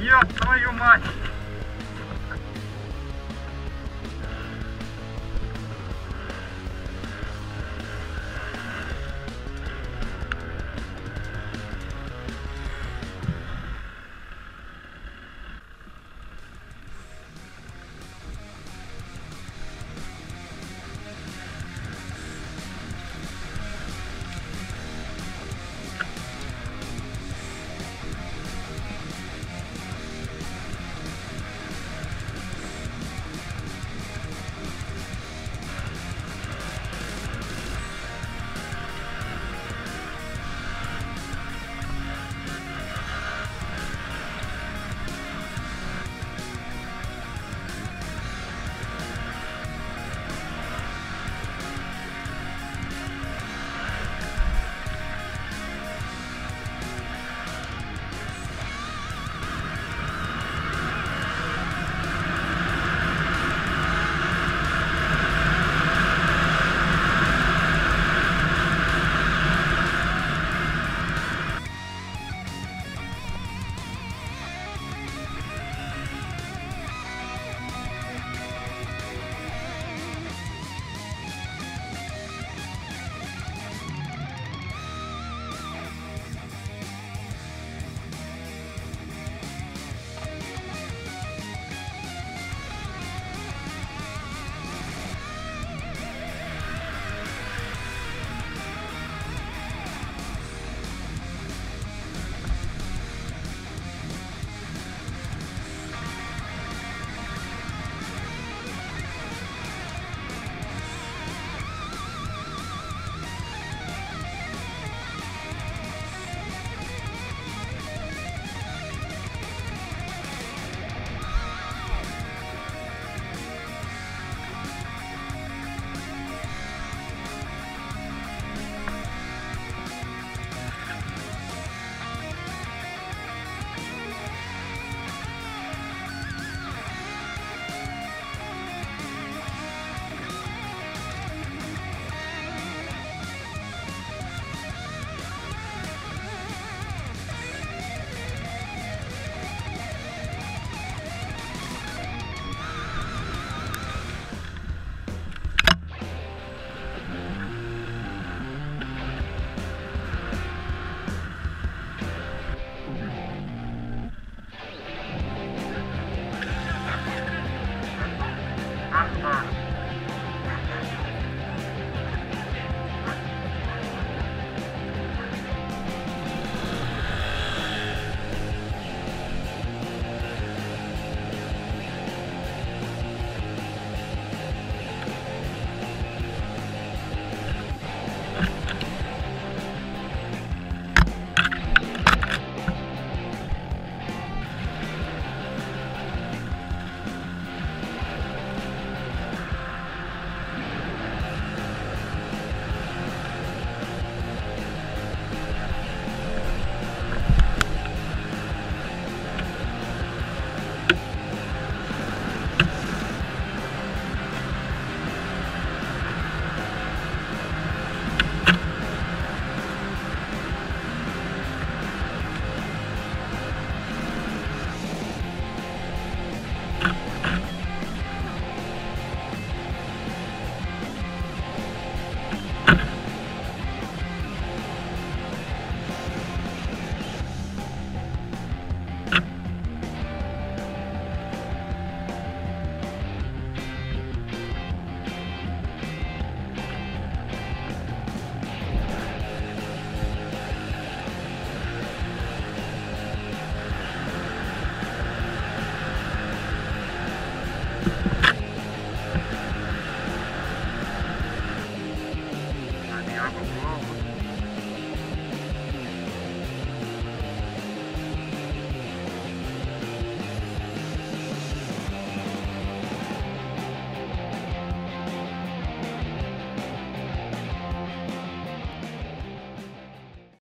Ёб твою мать!